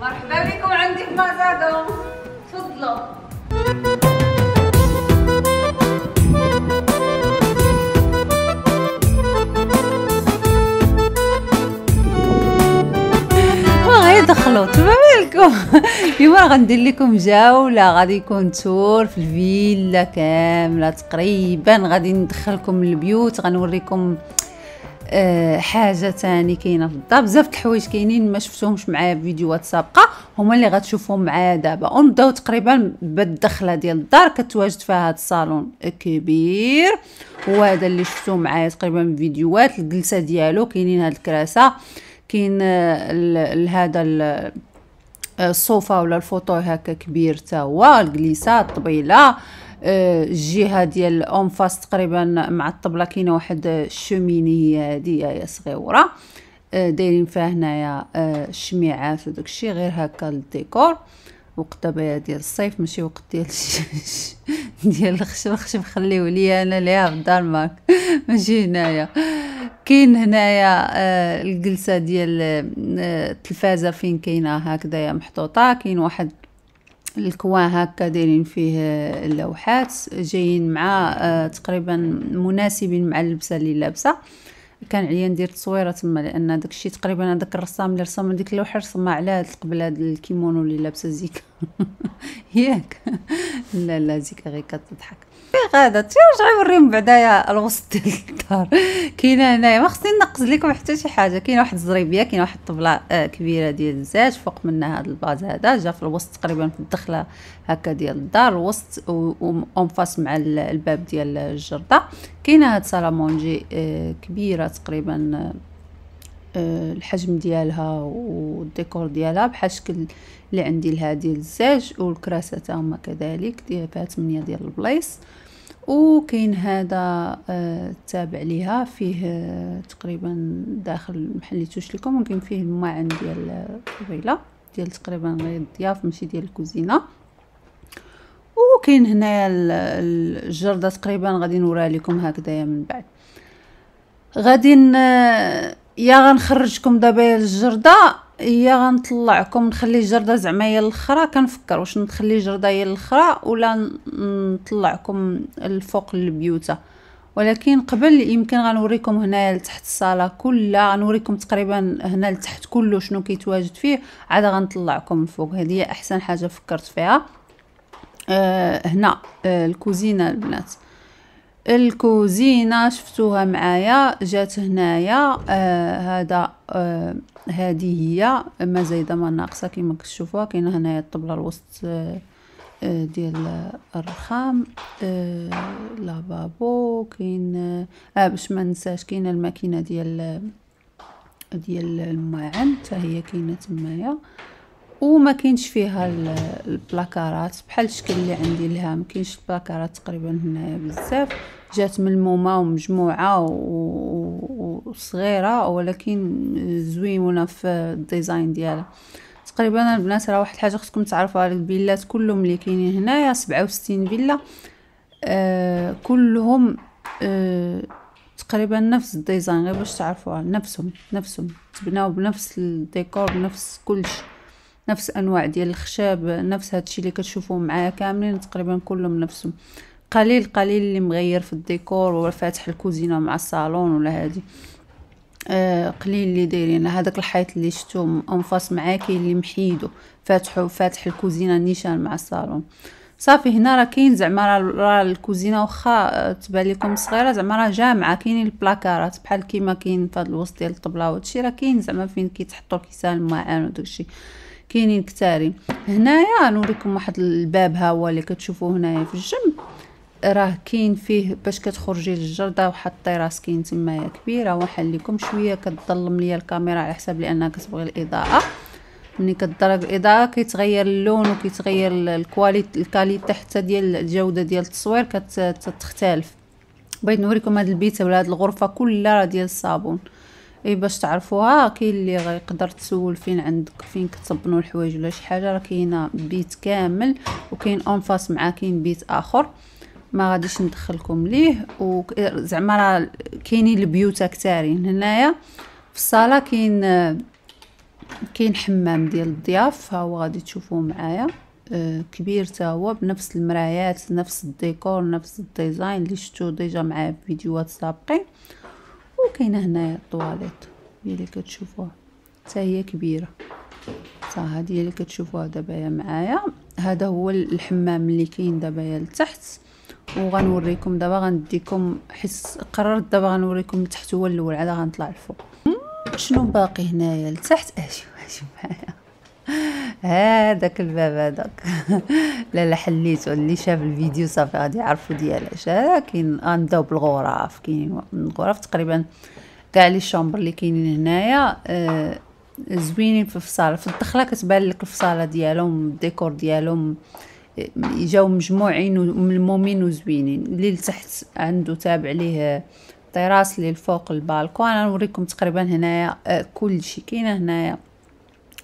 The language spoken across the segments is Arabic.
مرحبا بكم عندي في مازادو تفضلوا. دخلوا تما بالكم. اليوم غندير لكم جولة غادي يكون تور في الفيلا كاملة تقريبا. غادي ندخلكم البيوت غنوريكم أه حاجة تاني كاينة في الدار. بزاف الحوايج كاينين ما شفتوهمش معايا في فيديوهات سابقة. هما اللي غتشوفوهم معايا دابا. ونبداو تقريبا بالدخلة ديال الدار كتواجد فيها هذا الصالون كبير وهذا اللي شفتوه معايا تقريبا في فيديوهات. الجلسة ديالو كاينين هاد الكراسة. كاين هذا الصوفا ولا ال fauteuil هكا كبير تا هو. الجليسة الطبيلة. آه، الجهة ديال en face تقريبا مع الطبلة كاينة واحد ال cheminée هي هادي هي صغيره آه، دايرين فيها هنايا آه، الشميعات وداكشي غير هكا للديكور وقت دابا ديال الصيف ماشي وقت ديال ديال الخشب. الخشب خليوه ليا أنا ليها في الدار ماك. ماشي هنايا. كاين هنايا آه الجلسة ديال التلفازة فين كاينة هكذايا محطوطة. كاين واحد ال coin هكا دايرين فيه اللوحات جايين مع آه تقريبا مناسبين مع اللبسة اللي لابسة. كان عليا ندير تصويرة تما لأن داكشي تقريبا هذاك الرسام اللي رسم ديك اللوحة رسمها على قبل هاد الكيمونو اللي لابسة زيكا ياك. لا لا زيكا غير كتضحك. غادا تيرجع نوريهم بعدايا الوسط ديال الدار؟ كاينة هنايا. ما خصني نقص لكم حتى شي حاجة. كاينة واحد الزريبية كاينة واحد الطبلة آه كبيرة ديال الزاج. فوق منها هذا ال vase هذا. جا في الوسط تقريبا في الدخلة هكا ديال الدار. الوسط en face مع الباب ديال الجردة. كاينة هاد salle à manger آه كبيرة تقريبا آه الحجم ديالها والديكور ديالها. بحال شكل اللي عندي لهادي الزاج والكراسات هما كذلك فيها 8 ديال البلايص. وكاين هذا آه تابع ليها فيه آه تقريبا داخل محليتوش لكم وكاين فيه الماعن ديال الطويله ديال تقريبا غير الضياف ماشي ديال الكوزينة. وكاين هنايا الجردة تقريبا غادي نوريها لكم هكذايا من بعد. غادي يا غنخرجكم دابا الجردة. يا غنطلعكم نخلي الجردة زعما هي الأخرى كنفكر واش نخلي الجردة هي الأخرى ولا نطلعكم الفوق البيوته ولكن قبل يمكن غنوريكم هنا لتحت الصالة كلها غنوريكم تقريبا هنا لتحت كله شنو كيتواجد فيه عاد غنطلعكم الفوق هذه هي أحسن حاجة فكرت فيها. آه هنا آه الكوزينة البنات. الكوزينة شفتوها معايا جات هنايا آه هذا آه هذه هي ما زايدة ما ناقصة كما كتشوفوها كاينة هنايا الطبلة الوسط آه ديال الرخام آه لافابو كاين آه باش ما ننساش كاينة الماكينة ديال ديال الماعن حتى هي كاينة تمايا. وما كاينش فيها البلاكارات. بحال الشكل اللي عندي لها ما كاينش البلاكارات تقريبا هنايا بزاف. جات ملمومه ومجموعة وصغيرة ولكن زوينه في ال design ديالها. تقريبا البنات راه واحد الحاجة خصكم تعرفوا على الفيلات كلهم اللي كاينين هنايا 67 فيلا. آه كلهم آه تقريبا نفس ال design غير باش تعرفوها. نفسهم نفسهم. تبناو بنفس الديكور بنفس كلشي. نفس أنواع ديال الخشب نفس هادشي اللي كتشوفوه معايا كاملين تقريبا كلهم نفسهم. قليل قليل اللي مغير في الديكور ولا فاتح الكوزينة مع الصالون ولا هادي. آه قليل اللي دايرين. هذاك الحيط اللي شفتو en face معاه كاين اللي محيدو. فاتحو فاتح الكوزينة نيشان مع الصالون. صافي هنا راه كاين زعما راه الكوزينة واخا تبان لكم صغيرة زعما راه جامعة كاينين البلاكارات. بحال كيما كاين في الوسط ديال الطبلة وهادشي راه كاين زعما فين كيتحطوا الكيسان الماعن وداكشي. كاينين كتارين هنايا نوريكم واحد الباب ها هو اللي كتشوفوه هنايا في الجنب. راه كاين فيه باش كتخرجي للجردة واحد الطراس كاين تمايا كبيرة. وحل لكم شوية كتظلم ليا الكاميرا على حساب لأنها كتبغي الإضاءة. ملي كضرب الإضاءة كيتغير اللون وكيتغير ال quality ال qualité حتى ديال الجودة ديال التصوير كتختلف بغيت نوريكم هذا البيت ولا هذه الغرفة كلها راه ديال الصابون. إي باش تعرفوها كاين اللي غيقدر تسول فين عندك فين كتصبنوا الحوايج ولا شي حاجة راه كاينة بيت كامل وكاين en face مع كاين بيت آخر. ما غاديش ندخلكم ليه. وزعما راه كاينين البيوت كثارين هنايا في الصالة كاين كاين حمام ديال الضياف. ها هو غادي تشوفوه معايا. آه كبير تا هو بنفس المرايات نفس الديكور نفس ال design. اللي شفتو déjà معايا في فيديوهات سابقين. وكاينة هنايا الطواليت هي اللي كتشوفوها. حتى هي كبيرة. صح هذه اللي كتشوفوها دابا معايا. هذا هو الحمام اللي كاين دابا لتحت. وغنوريكم دابا غنديكم حس قررت دابا غنوريكم لتحت هو الأول. عاد غنطلع الفوق شنو باقي هنايا لتحت؟ أجي أجي معايا. هذاك الباب هذاك. لا لا حليته. اللي شاف الفيديو صافي غادي يعرفوا ديالاش كاين غنبداو بالغرف كاينين الغرف تقريبا كاع لي شومبر اللي كاينين هنايا. آه زوينين في الفصالة. في الدخلة كتبان لك الفصالة ديالهم الديكور ديالهم. جاو مجموعين وملمومين وزوينين. اللي لتحت عنده تابع ليه طراس اللي الفوق البالكون. نوريكم تقريبا هنايا آه، كل شيء كاينة هنايا.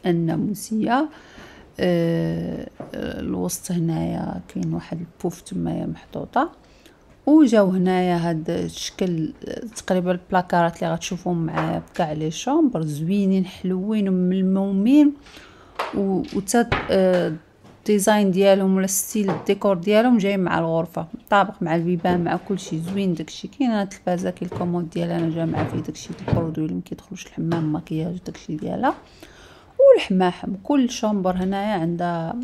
الناموسيه أه الوسط هنايا كاين واحد البوف تمايا محطوطة. وجاو هنايا هاد الشكل تقريبا البلاكارات اللي غتشوفوهم معايا بكاع لي شومبر زوينين حلوين وملمومين وتا ال design ديالهم ولا style الديكور ديالهم جاي مع الغرفة طابق مع البيبان مع كلشي زوين داكشي. كاين هاد التلفازه كاين ال commode ديالها أنا جامعه فيه داكشي les produits اللي مكيدخلوش الحمام مكياج داكشي ديالها. والحمام كل chambre هنايا عندها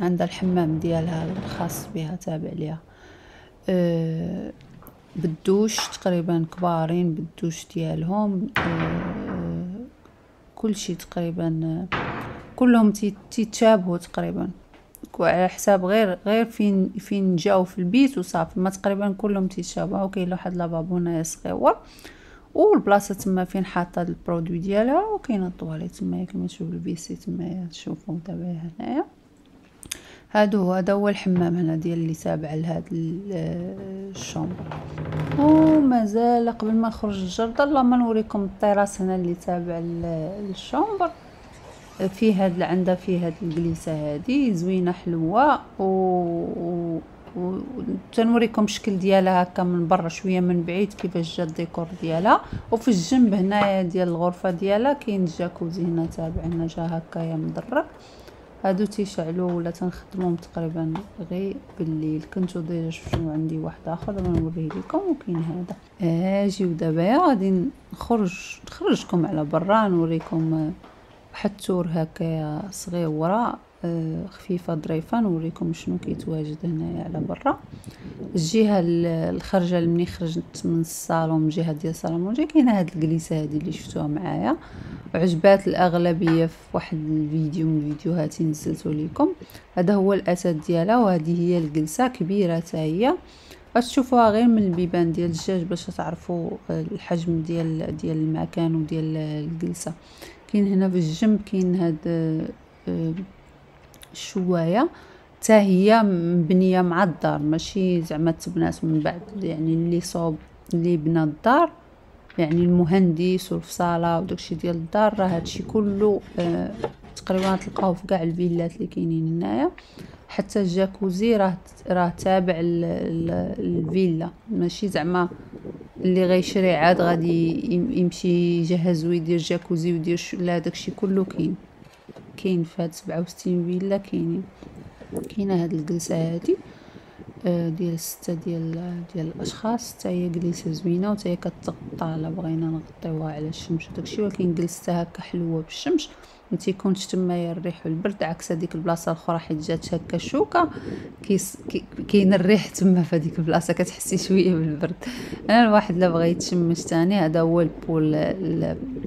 عندها الحمام ديالها الخاص بها تابع ليها. أه بالدوش تقريبا كبارين بالدوش ديالهم. أه كل شيء تقريبا كلهم تيتشابهوا تقريبا. على حساب غير غير فين فين جاو في البيت وصافي ما تقريبا كلهم تيتشابهوا. كاين واحد lavabo هنايا صغيور والبلاصة تما فين حاطة les produits ديالها وكاينة الطواليت تما كما تشوف الفيسي تما تشوفوا تابع هنايا. هادو هذا هو الحمام هنا ديال اللي تابع لهاد ال chambre ومازال قبل ما نخرج الجردة اللهم نوريكم الطراس هنا اللي تابع لل chambre فيه هاد عندها فيه هاد الجليسة هادي زوينة حلوة و, و... و... تنوريكم الشكل ديالها هكا من برا شوية من بعيد كيفاش جا الديكور ديالها. وفي الجنب هنايا ديال الغرفة ديالها كاين jacuzzi هنا تابع هنا جا هكايا مدرب. هادو تيشعلو ولا تنخدمهم تقريبا غير بالليل. كنتو déjà شفتو عندي واحد آخر دابا نوريه لكم وكاين هذا. اجيو دابا غادي نخرج نخرجكم على برا نوريكم واحد التور هكايا آه، خفيفة ظريفة نوريكم شنو كيتواجد هنايا على برا. الجهة الخرجه مني خرجت من الصالون من جهة ديال الصالون كاينة هاد الجليسة هادي اللي شفتوها معايا. وعجبات الأغلبية في واحد الفيديو من الفيديوهات نزلته لكم هذا هو الاسد ديالها وهذه هي الجلسة كبيرة حتى هي. غتشوفوها غير من البيبان ديال الدجاج باش تعرفوا الحجم ديال ديال المكان وديال الجلسة. كاين هنا في الجنب كاين هاد آه، الشوايه حتى هي مبنية مع الدار ماشي زعما تبنات من بعد يعني اللي صوب اللي بنى الدار يعني المهندس والفصاله وداكشي ديال الدار راه هادشي كله آه تقريبا تلقاوه في كاع الفيلات اللي كاينين هنايا. حتى ال jacuzzi راه راه تابع الفيلا ماشي زعما اللي غيشري عاد غادي يمشي يجهز ويدير jacuzzi ويدير لا داكشي كله كاين. كاين في هاد سبعة وستين فيلا كاينين. كاينة هاد الجلسة هادي. ديال ستة ديال ديال الأشخاص حتى هي جلسه زوينة وحتى هي كتغطى الا بغينا نغطيوها على الشمس وداكشي ولكن جلستها هكا حلوة بالشمس. ما تيكونش تما الريح والبرد عكس هذيك البلاصة الأخرى حيت جات هكا شوكة كاين الريح تما في هذيك البلاصة كتحسي شوية بالبرد. أنا الواحد لا بغى يتشمس ثاني هذا هو البول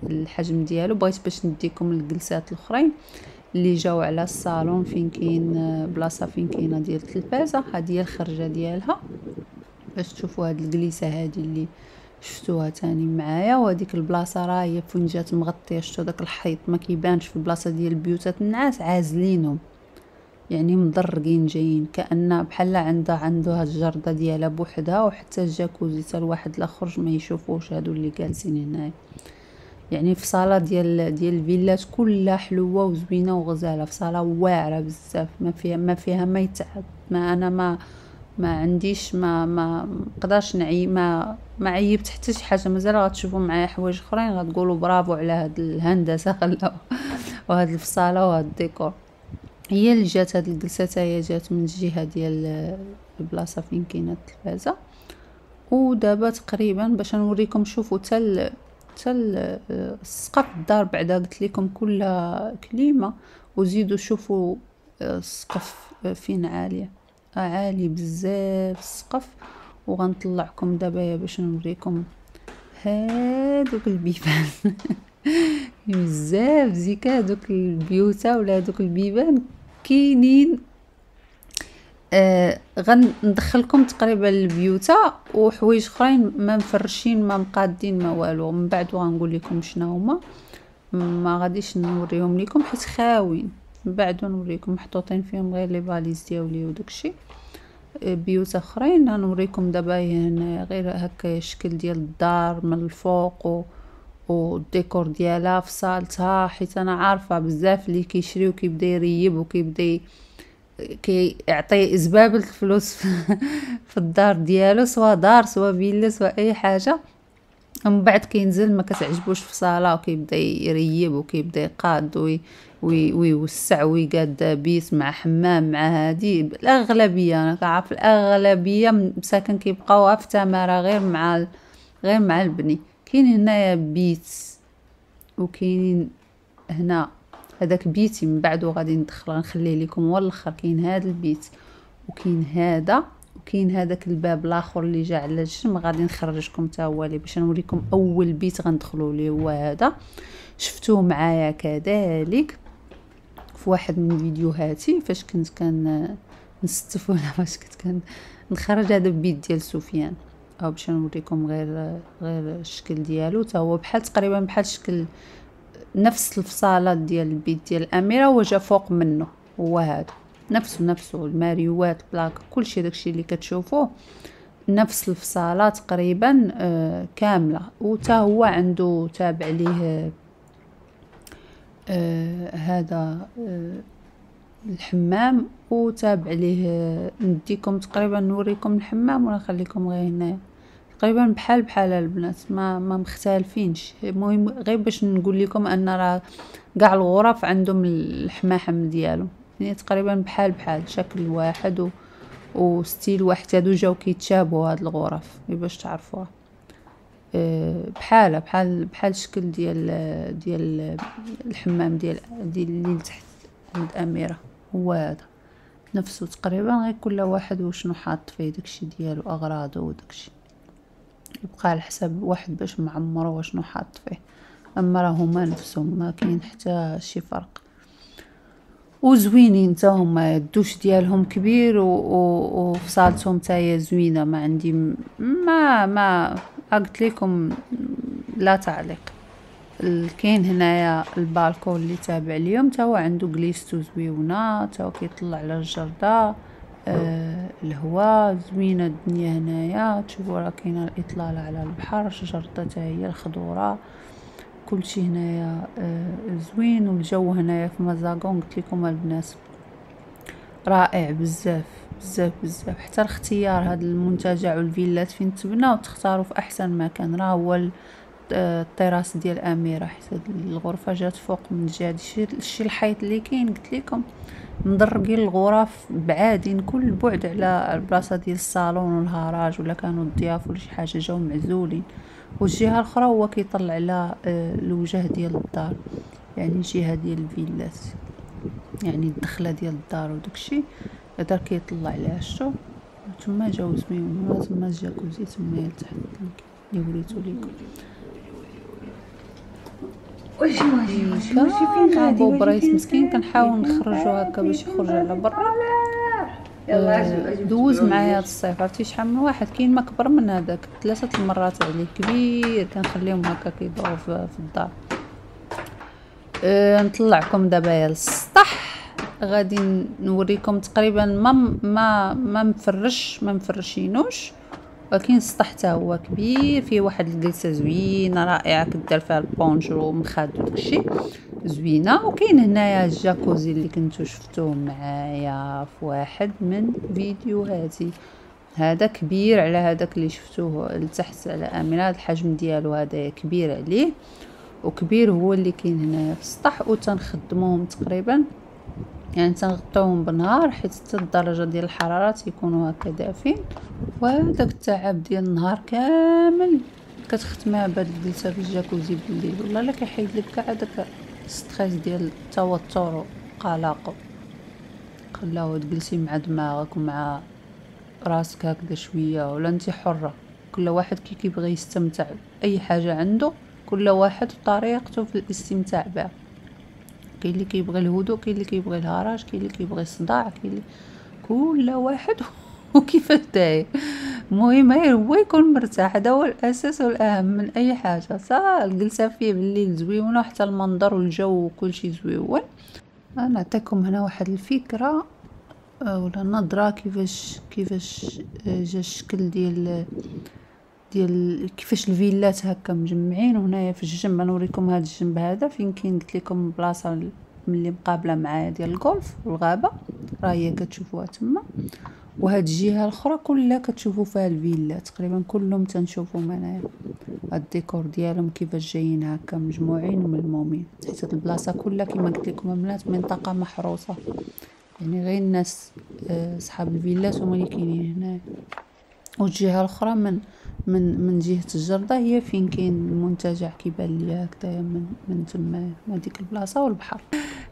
الحجم ديالو. بغيت باش نديكم الجلسات الأخرين. اللي جاو على الصالون فين كاين بلاصة فين كاينة ديال التلفازه هذه هي الخرجة ديالها. باش تشوفوا هاد الجليسه هذه اللي شفتوها تاني معايا. وهذيك البلاصة راه هي فين جات مغطية شفتوا داك الحيط ما كيبانش في البلاصه ديال بيوتات الناس عازلينهم. يعني مضرقين جايين كأن بحال عندها عنده هاد الجردة ديالها بوحدها وحتى الجاكوزي حتى الواحد لا خرج ما يشوفوش هادو اللي جالسين هنايا. يعني في صالة ديال ديال الفيلات كلها حلوة وزوينة وغزالة. في صالة واعرة بزاف ما فيها ما فيها ما يتعب. ما أنا ما ما عنديش ما ما نقدرش نعي ما ما عيبت حتى شي حاجة. مازال غتشوفوا معايا حوايج أخرين غتقولوا برافو على هاد الهندسة خلاو وهاد الفصاله وهاد الديكور. هي اللي جات هاد الجلسة هي جات من الجهة ديال البلاصة فين كاينة التلفازة. ودابا تقريبا باش نوريكم شوفوا حتى حتى السقف الدار بعدا قلت لكم كلها كليمه وزيدوا شوفوا السقف فين عالية. عالي بزاف السقف وغنطلعكم دابا باش نوريكم هادوك البيبان. بزاف زيكا هادوك البيوتا ولا هادوك البيبان كاينين. آه غندخلكم تقريبا البيوتا وحوايج أخرين ما مفرشين ما مقادين ما والو. من بعد غنقول لكم شنو هما. ما غاديش نوريهم لكم حيت خاوين. من بعد نوريكم محطوطين فيهم غير لي فاليز ديالي وداكشي آه، بيوت أخرين. نوريكم دابا هنا غير هكا الشكل ديال الدار من الفوق و والديكور ديالها في صالتها حيت أنا عارفة بزاف اللي كيشري وكيبدا يريب وكيبدا كيعطي زبابل الفلوس في الدار ديالو سواء دار سواء فيلا سواء أي حاجة. من بعد كينزل ما كتعجبوش في صالة وكيبدا يريب وكيبدا يقاد وي ويوسع ويقاد بيت مع حمام مع هادي. الاغلبيه أنا كنعرف الأغلبية مساكن كيبقاو في تماره غير مع غير مع البني. كاين هنايا بيت وكاينين هنا هذاك بيتي من بعد غادي ندخل نخليه لكم هو كاين هذا البيت وكاين هذا وكاين هذاك الباب الآخر اللي جا على الجنب. غادي نخرجكم حتى هو باش نوريكم أول بيت غندخلوا ليه هو هذا. شفتوه معايا كذلك في واحد من فيديوهاتي فاش كنت كان نستف ولا فاش كنت كان نخرج هذا البيت ديال سفيان. أو باش نوريكم غير غير الشكل ديالو. تا هو بحال تقريبا بحال شكل نفس الفصالة ديال البيت ديال الاميره هو جا فوق منه هو هذا نفسه نفسه الماريوات بلاك كلشي داكشي اللي كتشوفوه نفس الفصالة تقريبا آه كاملة. وتا هو عنده تابع ليه آه هذا آه الحمام وتابع ليه نديكم تقريبا نوريكم الحمام ولا نخليكم غير هنايا. تقريبا بحال بحال البنات ما ما مختلفينش. المهم غير باش نقول لكم أن راه كاع الغرف عندهم الحماحم ديالهم. يعني تقريبا بحال بحال شكل واحد و وستيل واحد. هادو جاو كيتشابهوا هاد الغرف باش تعرفوها. أه بحال بحال بحال الشكل ديال ديال الحمام ديال ديال اللي تحت عند أميرة. هو هذا نفسه تقريبا غير كل واحد وشنو حاط فيه داكشي ديالو أغراضه وداكشي. يبقى على حسب واحد باش معمره وشنو حاط فيه. أما راه هما نفسهم ما كاين حتى شي فرق. وزوينين حتى هما الدوش ديالهم كبير و... وفصالتهم حتى زوينة. ما عندي ما ما قلت لكم لا تعليق. كاين هنايا البالكون اللي تابع ليهم تا هو عنده كليستو زويونة تا هو كيطلع على الجرده آه الهواء زوينه الدنيا هنايا. تشوفوا راه كاينة الإطلالة على البحر شجرته تا هي الخضورة. كلشي هنايا آه زوين والجو هنايا في مزاغون قلت لكم البنات رائع بزاف بزاف بزاف. حتى الاختيار هاد المنتجع والفيلات فين تبناو تختاروا في أحسن مكان. راه هو الطراس ديال أميرة حيت الغرفة جات فوق من جهة. الشي الحيط اللي كاين قلت لكم. مدرقين الغرف بعادين كل بعد على البلاصة ديال الصالون والهراج ولا كانوا الضياف ولا شي حاجة جاو معزولين. والجهة الأخرى هو كيطلع على آه، الوجه ديال الدار يعني الجهه ديال الفيلات يعني الدخلة ديال الدار وداكشي هذا كيطلع عليها الشو تما جاو زويون تما الجاكوزي تما لتحت اللي وريتو ليكم. واش واجي واجي واجي فين غادي؟ بو برايس مسكين كنحاول نخرجو هكا باش يخرج على برا. يلا دوز معايا هاد الصيف عرفتي شحال من واحد؟ كاين ما كبر من هذاك ثلاثة المرات عليه كبير. كنخليهم هكا كيضرو في الدار. أه نطلعكم دابا للسطح غادي نوريكم تقريبا ما ما ما مفرش ما مفرشينوش. ولكن السطح حتى هو كبير فيه واحد الجلسة زوينة رائعة كدار فيها البونجو ومخاد وداكشي زوينة. وكاين هنايا الجاكوزي اللي كنتو شفتوه معايا في واحد من فيديوهاتي هذا كبير على هذاك اللي شفتوه لتحت على امينه الحجم ديالو هذا كبير عليه. وكبير هو اللي كاين هنايا في السطح وتنخدموهم تقريبا يعني تنغطيوهم بالنهار حيت حتى الدرجة ديال الحرارة تيكونوا هكا دافين وهذاك التعب ديال النهار كامل. كتختمها بهاد الجلسه في ال jacuzzi بالليل. والله لا كيحيد لك كاع داك stress ديال التوتر وقلق خلاو تجلسي مع دماغك ومع راسك هكذا شوية. ولا انت حرة. كل واحد كي كيبغي يستمتع. باي حاجة عنده كل واحد وطريقته في الاستمتاع بها. كاين اللي كيبغي الهدوء كاين اللي كيبغي الهراج كاين اللي كيبغي الصداع كاين اللي كل واحد وكيفاش داير. المهم غير هو يكون مرتاح. هذا هو الأساس والأهم من أي حاجة. صا الجلسة فيه بالليل زويونة وحتى المنظر والجو وكل شيء زويون. نعطيكم هنا واحد الفكرة ولا نظرة كيفاش كيفاش آه، جا الشكل ديال ديال كيفاش الفيلات هكا مجمعين وهنايا في الجنب نوريكم هذا الجنب هذا فين كاين قلت لكم بلاصة ملي مقابلة معايا ديال الغولف والغابة. راه هي كتشوفوها تما. وهاد الجهة الأخرى كلها كتشوفوا فيها الفيلا تقريبا كلهم تنشوفهم هنايا الديكور ديالهم كيفاش جايين هكا مجموعين وملمومين حيت هاد البلاصة كلها كما قلت لكم بنات منطقة محروسة. يعني غير الناس آه، صحاب الفيلات هما اللي كاينين هنايا. والجهة الأخرى من من من جهة الجردة هي فين كاين المنتجع كيبان ليا هكذايا من من تما هذيك البلاصة والبحر.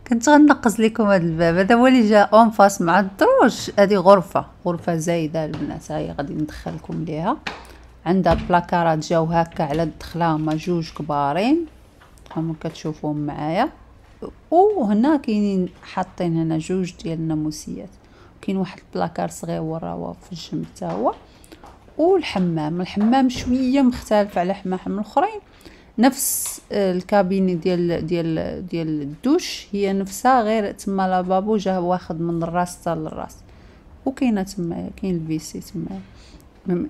كنت غنقص لكم هذا الباب. هذا هو اللي جا en face مع الدروج. هذه غرفة غرفة زايدة البنات هاي غادي ندخلكم ليها. عندها بلاكارات جاو هكا على الدخله هما جوج كبارين. هما كتشوفوهم معايا. وهنا كاينين حاطين هنا جوج ديال الناموسيات. كاين واحد البلاكار صغير وراه في الجنب حتى هو. والحمام. الحمام شوية مختلف على حمام الأخرين. نفس الكابيني ديال ديال ديال الدوش هي نفسها غير تما لابابو جا واخد من الراس حتى للراس. وكاينة تما كاين الفيسي تما.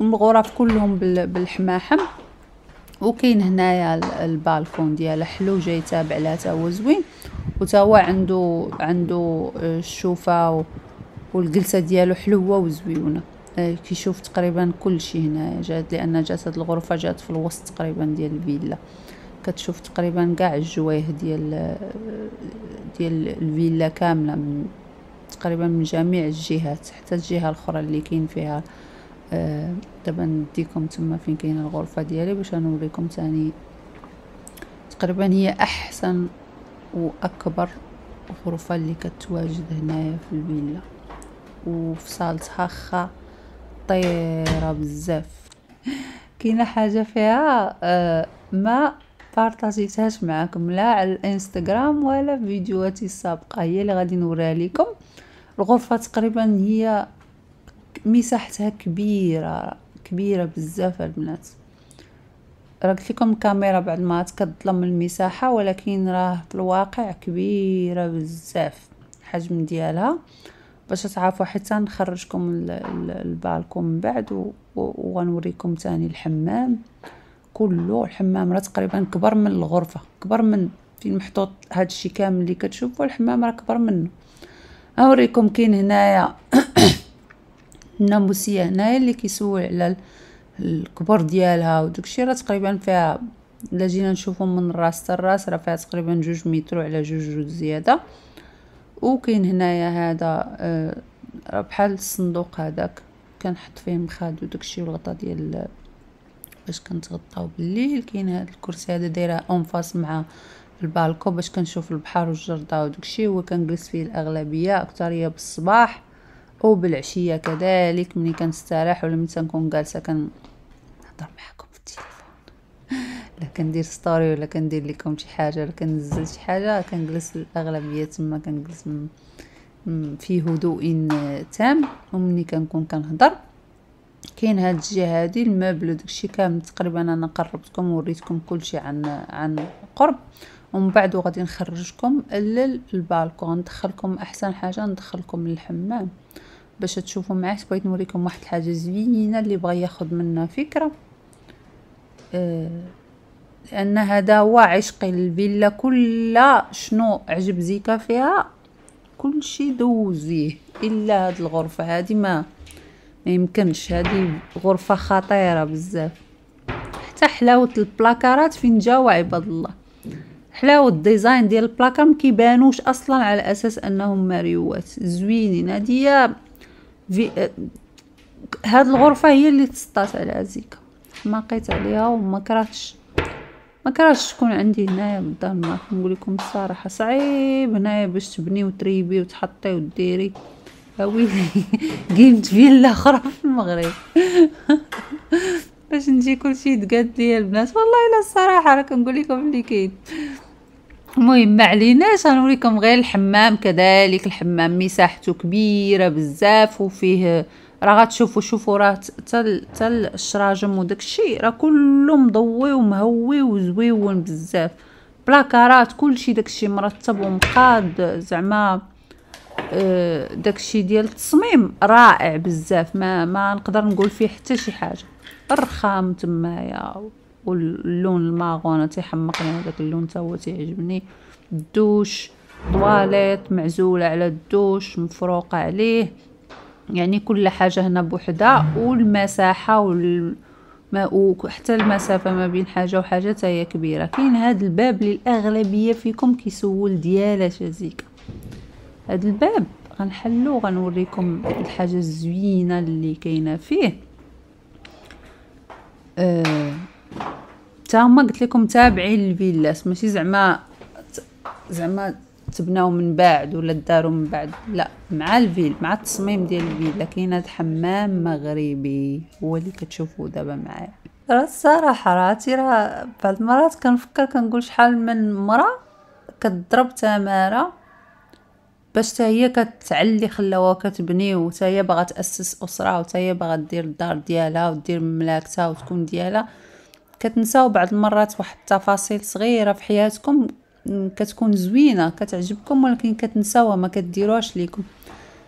الغرف كلهم بالحماحم. وكاين هنايا البالكون ديالها حلو جاي تابع لها تا هو زوين. وتا هو عنده عنده الشوفة والجلسة ديالو حلوة وزويونه آه، كيشوف تقريبا كل شيء هنا جات لأن جات هاد الغرفة جات في الوسط تقريبا ديال الفيلا. كتشوف تقريبا كاع الجوايه ديال ديال الفيلا كاملة من تقريبا من جميع الجهات حتى الجهة الأخرى اللي كاين فيها آه دابا نديكم تما فين كاينة الغرفة ديالي باش نوريكم تاني. تقريبا هي أحسن وأكبر غرفة اللي كتواجد هنايا في الفيلا. وفي صالتها خا طيره بزاف. كاينة حاجة فيها آه ما بارطاجيتهاش معكم لا على الإنستغرام ولا في فيديوهاتي السابقة. هي اللي غادي نوريها لكم الغرفة تقريبا هي مساحتها كبيرة كبيرة بزاف البنات. راه قلت لكم الكاميرا بعد ما كتظلم المساحة ولكن راه في الواقع كبيرة بزاف الحجم ديالها. باش تعرفوا حتى نخرجكم البالكون من بعد وغنوريكم تاني الحمام. كله الحمام راه تقريبا كبر من الغرفة كبر من فين محطوط هاد الشيء كامل اللي كتشوفوا الحمام راه كبر منه. اوريكم كاين هنايا الناموسيه هنايا اللي كيسول على الكبر ديالها وداكشي راه تقريبا فيها إلا جينا نشوفو من الراس حتى الراس راه فيها تقريبا جوج متر على جوج زيادة. وكاين هنايا هذا آه بحال الصندوق هذاك كنحط فيه مخاد وداكشي والغطا ديال باش كنتغطاو بالليل. كاين هذا الكرسي هذا دايره en face مع البالكو باش كنشوف البحر والجردة وداكشي هو كنجلس فيه الأغلبية اكثريه بالصباح وبالعشيه كذلك. ملي كنستراح ولا ملي تنكون جالسه كنهضر معكم كندير story ولا كندير لكم شي حاجة ولا كنزل شي حاجة كنجلس الأغلبية تما كنجلس في هدوء تام. ومني كنكون كنهضر. كاين هاد الجهة هادي المبل وداكشي كامل تقريبا أنا قربتكم ووريتكم كلشي عن عن قرب ومن بعد غادي نخرجكم للبالكون. ندخلكم أحسن حاجة ندخلكم للحمام. باش تشوفوا معايا بغيت نوريكم واحد الحاجة زوينة اللي بغى ياخذ منا فكرة. آه لأن هذا هو عشقي للفيلا كلها. شنو عجب زيكا فيها؟ كل شيء دوزيه إلا هاد الغرفة هذه ما ما يمكنش. هذه غرفة خطيرة بزاف. حتى حلاوة البلاكارات فين جاو عباد الله. حلاوة ال design ديال البلاكار ما كيبانوش أصلا على أساس أنهم ماريوات. زوينين. هادي في هاد الغرفة هي اللي تسطات على زيكا. حماقيت عليها وما كرهتش. ما كرهتش تكون عندي هنايا بالدار نقول لكم الصراحة. صعيب هنايا باش تبني وتريبي وتحطي وديري. ويلي قيمت فيلا أخرى في المغرب. باش نجي كلشي يتقاد ليا البنات. والله إلا الصراحة راه كنقول لكم اللي كاين. المهم ما عليناش. غنوريكم غير الحمام كذلك. الحمام مساحته كبيرة بزاف وفيه راه غتشوفوا شوفوا راه حتى حتى الشراجم وداك الشيء راه كله مضوي ومهوي وزويون بزاف. بلاكارات كلشي داك الشيء مرتب ومقاد. زعما آه، داك الشيء ديال التصميم رائع بزاف. ما ما نقدر نقول فيه حتى شي حاجة. الرخام تمايا واللون الماغون تيحمقني هذاك اللون تا هو تيعجبني. الدوش طواليت معزولة على الدوش مفروقه عليه. يعني كل حاجة هنا بوحدها والمساحة وال وحتى المسافة ما بين حاجة وحاجة هي كبيرة. كاين هذا الباب للأغلبية فيكم كيسول ديالاش هذيك هذا الباب غنحلو غنوريكم الحاجة الزوينة اللي كاينة فيه. آه تا هما قلت لكم تابعين الفيلاس. ماشي زعما زعما تبناو من بعد ولا داروا من بعد؟ لا مع الفيل مع التصميم ديال الفيلا كاين هاد حمام مغربي هو اللي كتشوفوه دابا معايا. راه الصراحة راتي راه بعض المرات كنفكر كنقول شحال من مرة كتضرب تمارة باش حتى هي كتعلي خلاوها كتبني وتا هي باغا تأسس أسرة وتا هي باغا دير الدار ديالها ودير مملكتها وتكون ديالها. كتنساو بعض المرات واحد التفاصيل صغيرة في حياتكم كتكون زوينة كتعجبكم ولكن كتنساوها ما كديروهاش ليكم.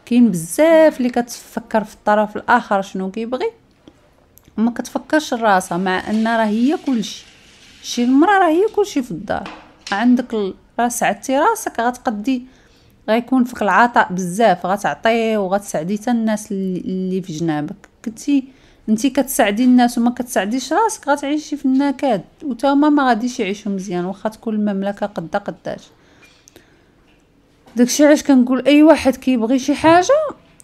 كاين بزاف اللي كتفكر في الطرف الآخر شنو كيبغي وما كتفكرش راسها مع أن راه هي كلشي. شي المرأة راه هي كلشي في الدار. عندك راه سعدتي راسك غتقدي غيكون فيك العطاء بزاف غتعطي وغتسعدي حتى الناس اللي في جنابك. كنتي انتي كتساعدي الناس وما كتساعديش راسك غتعيشي في النكد. وتاهما ما غاديش يعيشوا مزيان واخا تكون المملكة قدا قداش. داكشي علاش كنقول أي واحد كيبغي شي حاجة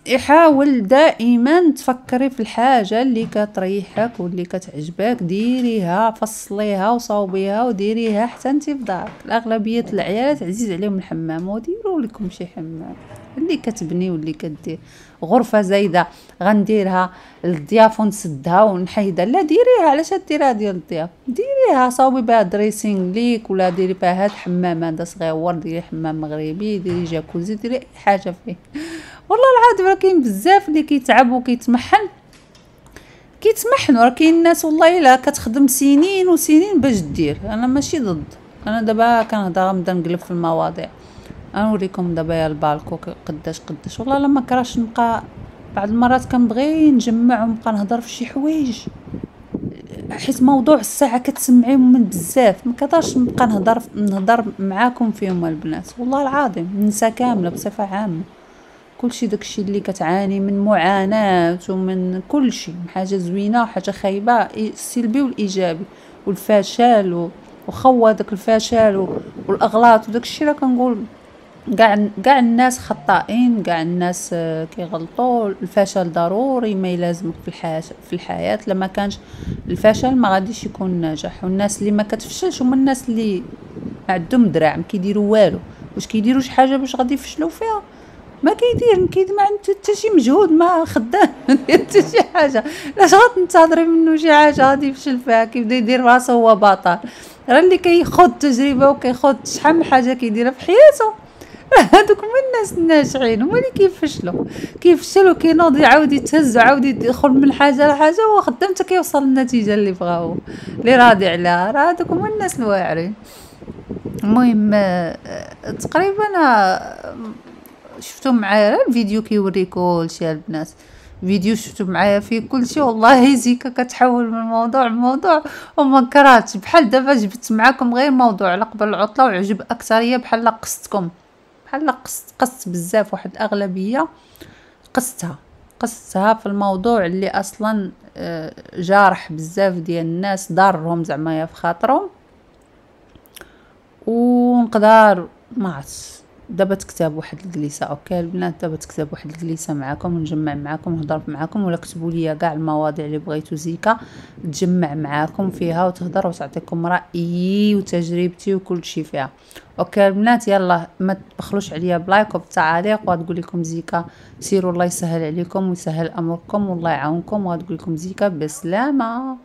يحاول دائما تفكري في الحاجة اللي كتريحك واللي كتعجبك. ديريها فصليها وصاوبيها وديريها حتى انت في دارك. الأغلبية العيالات عزيز عليهم الحمام وديروا لكم شي حمام. اللي كتبني واللي كدير. غرفة زايدة غنديرها للضياف ونسدها ونحيدها. لا ديريها علاش ديريها ديال الضياف؟ ديريها صاوبي بها dressing ليك ولا ديري فيها هاد حمام هذا صغيور ديري حمام مغربي ديري جاكوزي ديري أي حاجة فيه. والله العظيم راه كاين بزاف اللي كيتعب وكيتمحن. كيتمحن راه كاين ناس والله إلا كتخدم سنين وسنين باش دير. أنا ماشي ضد. أنا دابا كنهضر غنبدا نقلب في المواضيع. غنوريكم دابا يا البالكو قداش قداش. والله لما كراش نبقى بعض المرات كنبغي نجمع ونبقى نهضر في شي حوايج. حيت موضوع الساعة كتسمعي من بزاف. ما كنقدرش نبقى نهضر نهضر معاكم فيهم البنات والله العظيم ننسى كاملة بصفة عامة. كلشي داكشي اللي كتعاني من معاناة ومن كلشي. حاجة زوينة وحاجة خايبة السلبي والإيجابي. والفشل وخوا داك الفشل والأغلاط وداكشي راه كنقول كاع كاع الناس خطائين كاع الناس آه، كيغلطوا الفشل ضروري ما يلازمك في الحياة في الحياة. لما كانش الفشل ما غاديش يكون ناجح. والناس اللي ما كتفشلش هما الناس اللي عندهم دراع ما كيديروا والو. واش كيديروا شي حاجة باش غادي يفشلوا فيها؟ ما كيدير كيد ما عنده حتى شي مجهود ما خدام. حتى شي حاجة. علاش غتنتظري منه شي حاجة غادي يفشل فيها؟ كيبدا يدير راسو هو بطل راه اللي كيخوض تجربة وكيخوض شحال من حاجة كيديرها في حياته. هذوك هما الناس الناجحين هما اللي كيفشلوا كيفشلوا كينوض يعاود يتهز وعاود يدخل من حاجة لحاجة وهو خدام حتى كيوصل للنتيجة اللي بغاو. اللي راضي عليها. راه هذوك هما الناس الواعرين. المهم آه، تقريبا آه، شفتوا معايا. الفيديو كيوري كلشي البنات فيديو شفتو معايا فيه كلشي والله زيكا كتحول من موضوع لموضوع. وما كرهتش. بحال دابا جبت معاكم غير موضوع. على قبل العطلة وعجب اكثريه بحال قصتكم. بحال قصت قصت بزاف واحد الأغلبية قصتها. قصتها في الموضوع اللي أصلا آه، جارح بزاف ديال الناس ضارهم زعما يا في خاطرهم. ونقدر ما عرفتش. دابا تكتب واحد الجليسة OK؟ البنات دابا تكتب واحد الجليسة معاكم ونجمع معاكم ونهضر معاكم ولا كتبوا لي كاع المواضيع اللي بغيتو زيكا تجمع معاكم فيها وتهضر وتعطيكم رأيي وتجربتي وكل شيء فيها. OK البنات يلا ما تبخلوش عليا ب like وبالتعاليق وغتقول لكم زيكا سيروا الله يسهل عليكم ويسهل أمركم والله يعاونكم وغتقول لكم زيكا بسلامة.